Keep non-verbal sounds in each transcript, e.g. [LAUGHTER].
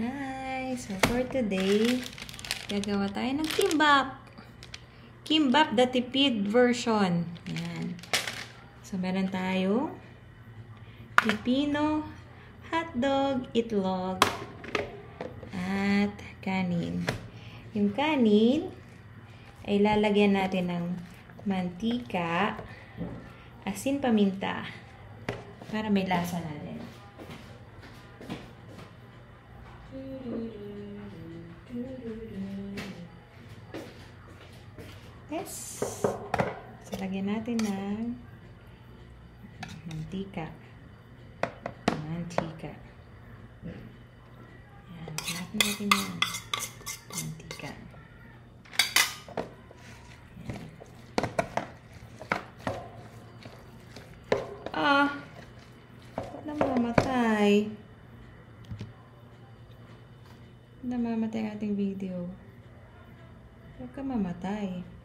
Hi! So, for today, gagawa tayo ng kimbap. Kimbap, the tipid version. Yan. So, meron tayo pipino, hotdog, itlog, at kanin. Yung kanin, ay lalagyan natin ng mantika, asin paminta, para may lasa na Yes. So, lagyan natin ng mantika. Mantika. Yan. Lagyan natin yan. Mantika. Yan. Ah! Ba't namamatay? Namamatay ang ating video. Huwag ka mamatay.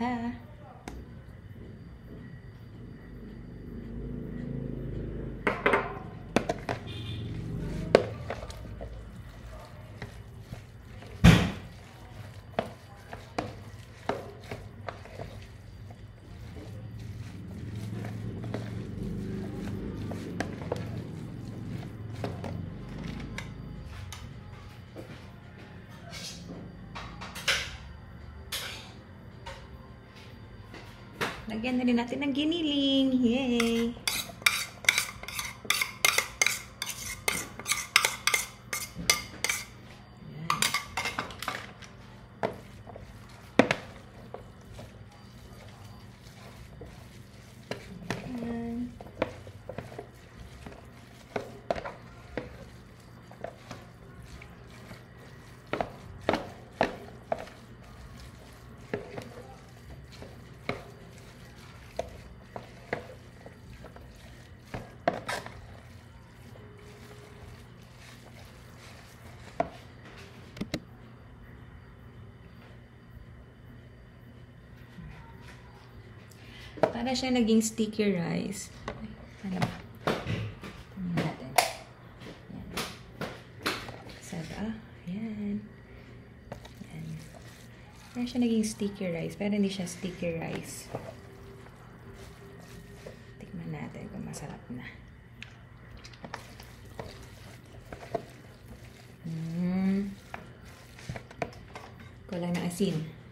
Natin Lagyan na rin natin ng giniling. Yay! Para siya naging sticky rice. Ano? Tingnan natin. Yan. Saba. Ayan. Ayan. Para siya naging sticky rice. Pero hindi siya sticky rice. Tikman natin kung masarap na. Mm. Kulang ng asin.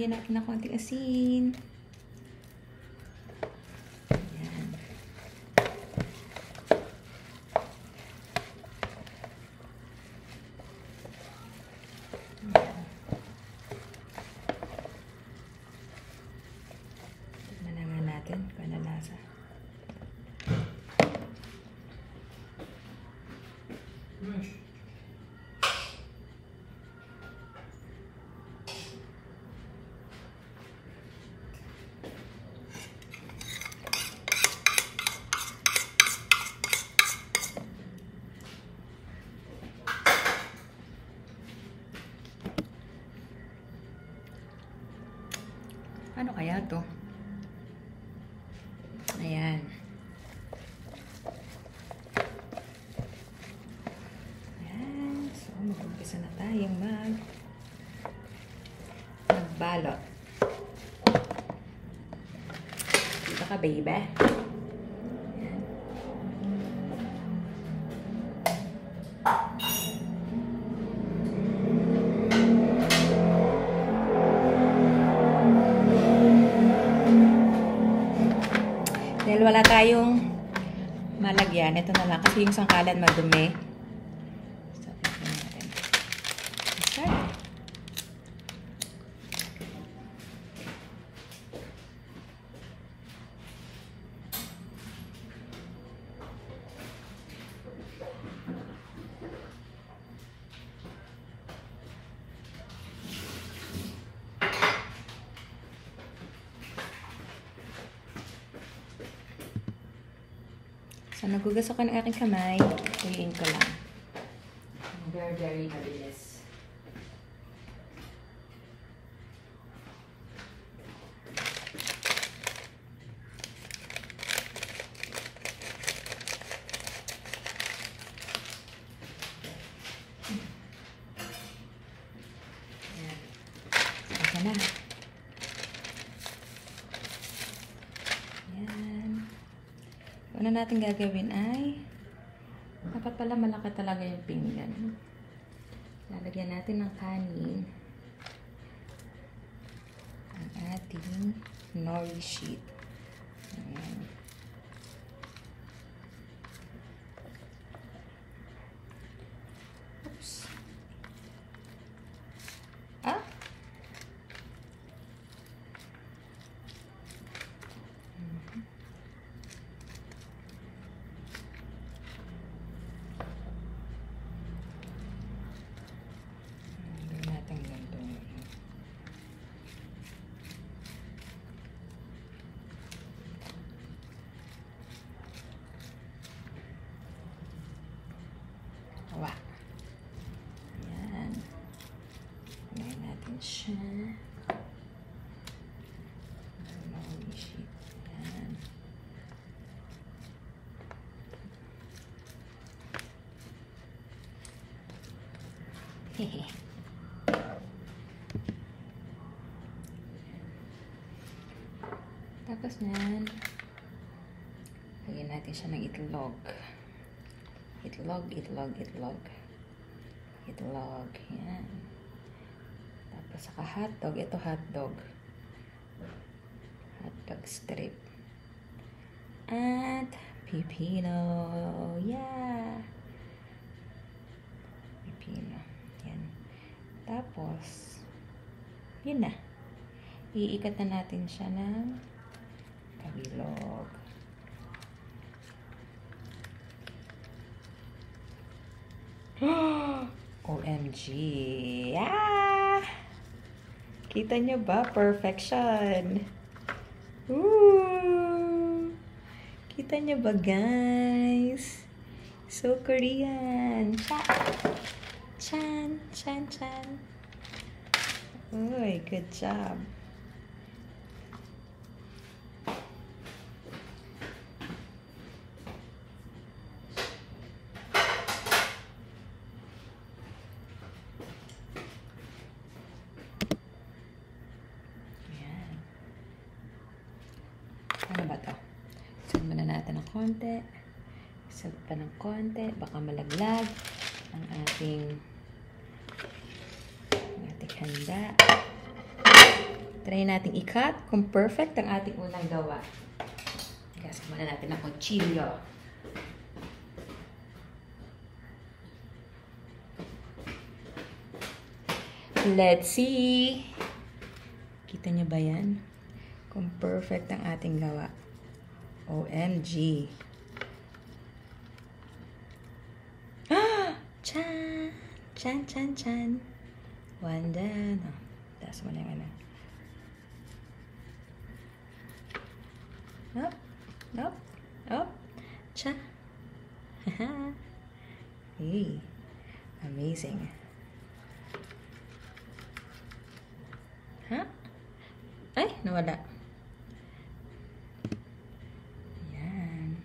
Lagyan natin ng konting asin. Ayan. Ayan. Tignan na nga natin kung ano lasa. Ano kaya to? Ayan. Ayan. So, mag-umpisa na tayong mag magbalot. Dito ka, baby. Ayan. Dahil wala tayong malagyan, ito na lang. Kasi yung sangkalan madumi. So, ito natin. Start. So, nagugas ako ng aking kamay. Tuliin ko lang. Very, very mabilis. Ayan. Ito na. Ayan. Una natin gagawin ay dapat pala malaki talaga yung pinggan. Lalagyan natin ng kanin ang ating nori sheet. Ayan. Oops. Ah! Gawin natin ganito. Awa. Ayan. Gawin natin siya. Tapos niyan, lagyan natin siya ng itlog. Itlog, itlog, itlog. Itlog, yan. Saka hotdog, ito hotdog. Hotdog strip. At pipino, yeah. Pipino, yan. Tapos, yun na. Iikat na natin siya ng kabilog. [GASPS] OMG! Ah! Kita nyo ba? Perfection! Ooh! Kita nyo ba, guys? So Korean! Cha! Chan! Chan! Chan! Uy, good job! Ayan. Ano ba to? Saan muna natin ng konti. Saan pa ng konti. Baka malaglag ang ating ang ating handa. Try natin i-cut kung perfect ang ating unang gawa. Gasap muna natin ng kutsilyo. Let's see. Kita niyo ba yan? Kung perfect ang ating gawa. OMG. Chan! Chan, chan. Wanda. No. Mo na yung ano. Up. Up. Up. Cha. [LAUGHS] hey. Amazing. Huh? Ay, nawala. Yan.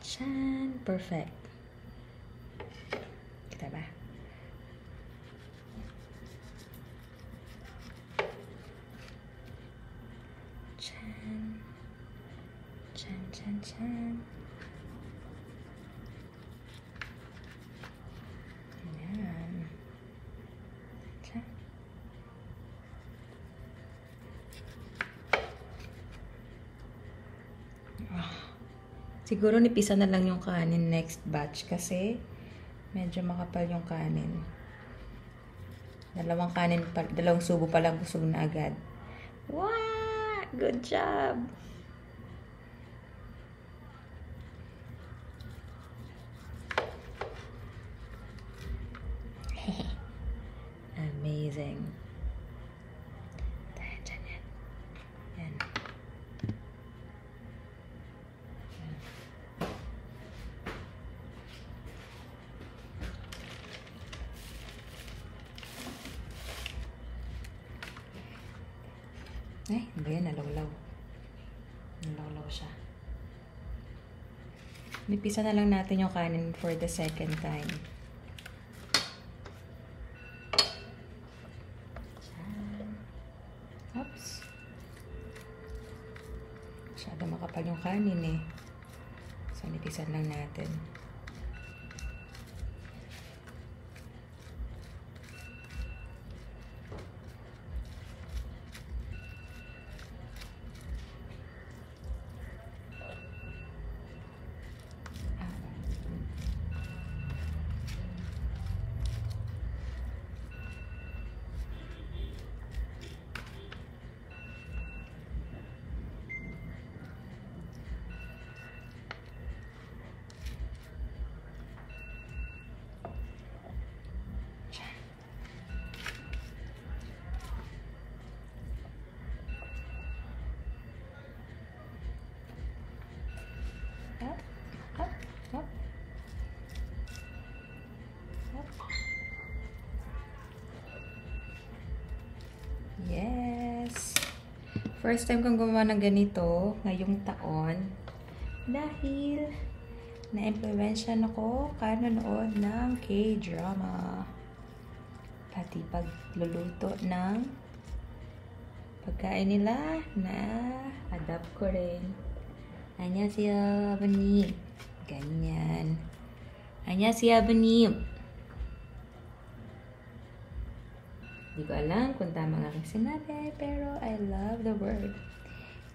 Chan. Perfect. Siguro nipisa na lang yung kanin next batch kasi medyo makapal yung kanin. Dalawang kanin pa, dalawang subo pa lang busog na agad. Wow! Good job! Amazing. Chan, Ay, ano ba yan? Nalawlaw. Nalawlaw siya. Nipisa na lang natin yung kanin for the second time. Oops. Masyado makapal yung kanin eh. So, nipisan lang natin. First time kong gumawa ng ganito ngayong taon dahil na-influensyan ako kanonood ng K-drama. Pati pagluluto ng pagkain nila na adapt ko rin. Anya siya, Banim. Ganyan. Anya siya, Banim. Hindi ko alam kung tama ang aking sinabi, pero I love the word.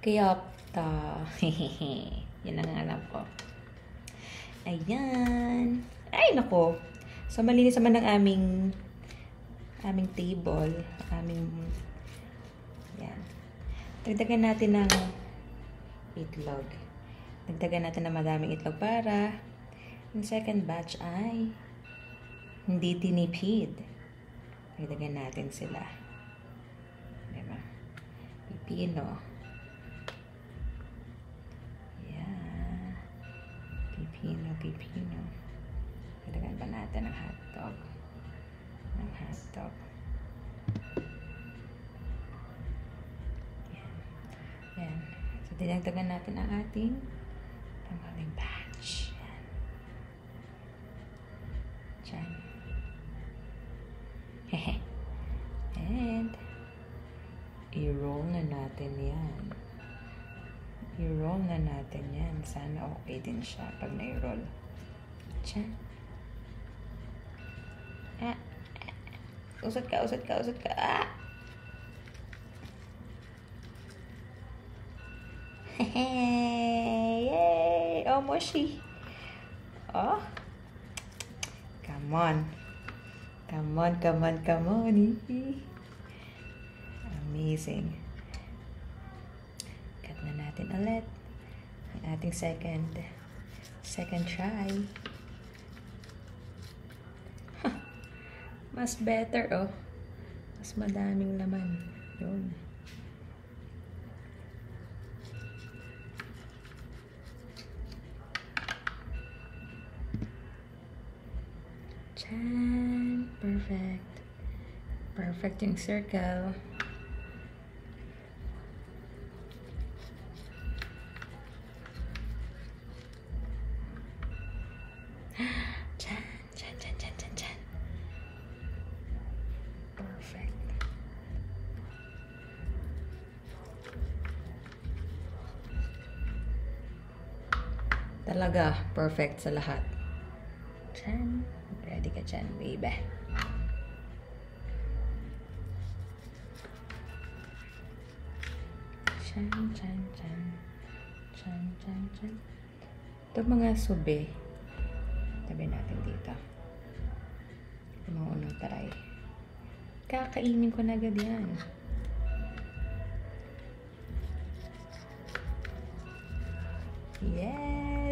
Kiyopta. [LAUGHS] Yan ang alam ko. Ayan. Ay, nako. So, malinis naman ang aming aming table. Aming yan. Dagdagan natin ng itlog. Dagdagan natin ng madaming itlog para yung second batch ay hindi tinipid. Dagdagan natin sila. Diba? Pipino. Yeah. Pipino, pipino. Dagdagan pa natin ng hotdog. Ng hotdog. Yan. Yan. So, dinagdagan natin ang ating panghaling natin yan. I-roll na natin yan. Sana okay din siya pag na-roll. Diyan. Ah. Usot ka, usot ka, usot ka. Ah! [LAUGHS] Yay! Oh, mushy. Oh. Come on. Come on, come on, come on. Amazing. Natin ulit. Ang ating second second try. Mas better, oh. Mas madaming laman. Yun. Chan. Perfect. Perfect yung circle. Talaga, perfect sa lahat. Chan. Ready ka dyan, baby. Chan, chan, chan. Chan, chan, chan. Ito mga sube. Tabi natin dito. Ito mga unang try. Kakainin ko na agad yan.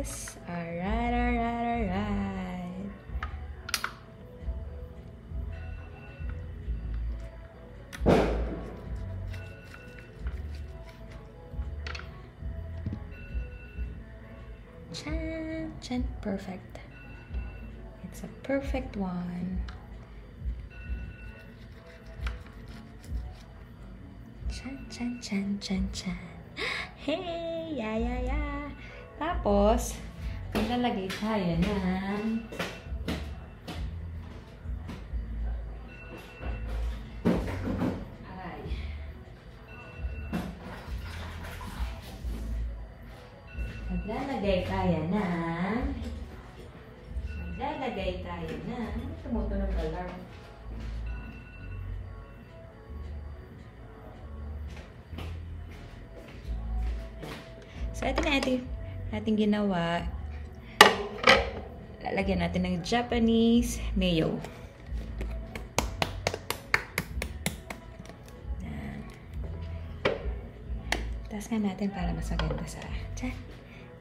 Yes! Alright, alright, alright. Chan, chan, perfect. It's a perfect one. Chan, chan, chan, chan, chan. [GASPS] Hey! Ya, ya, ya. Tapos, maglalagay tayo ng Aray. Maglalagay tayo ng Maglalagay tayo ng tumutunog alarm. So, ito na ating, ating ginawa. Lalagyan natin ng Japanese mayo. Taas nga natin para mas maganda sa... Tiyan.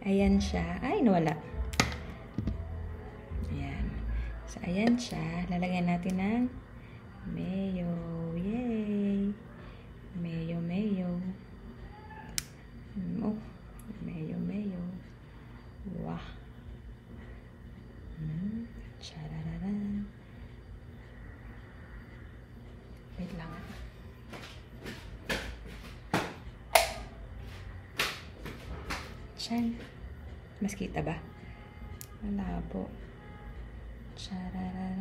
Ayan siya. Ay, nawala. Ayan. So, ayan siya. Lalagyan natin ng mayo. Charararan.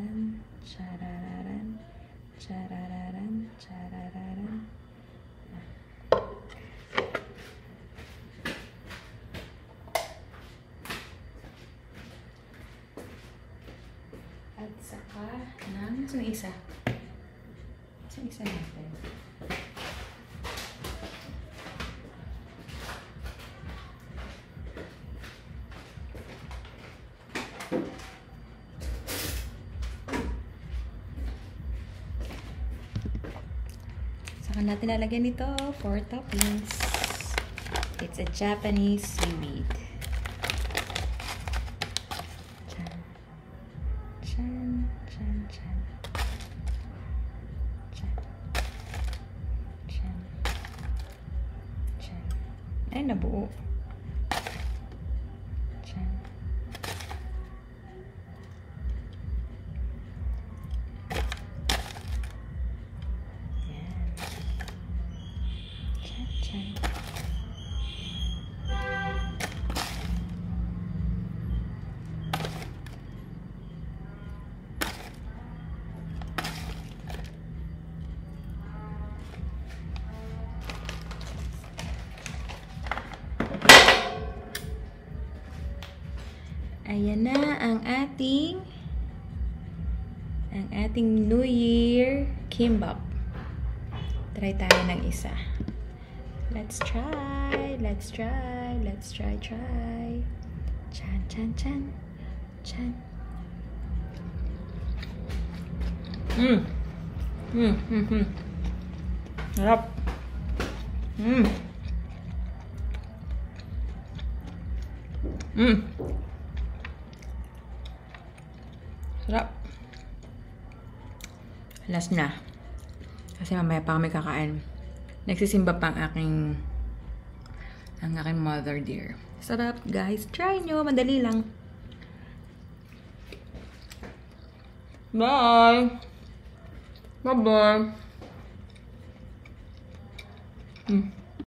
Saka natin lalagyan ito for toppings. It's a Japanese seaweed. Ang ating ang ating New Year kimbap. Try tayo ng isa. Let's try, let's try, let's try, try. Chan, chan, chan, chan. Mm. Mm, mm, mm. Sarap. Mm. Mm. Sarap. Last na. Kasi mamaya pa kami kakain. Nagsisimba pa ang aking ang aking mother dear. Sarap guys. Try nyo. Madali lang. Bye! Bye-bye! Mm.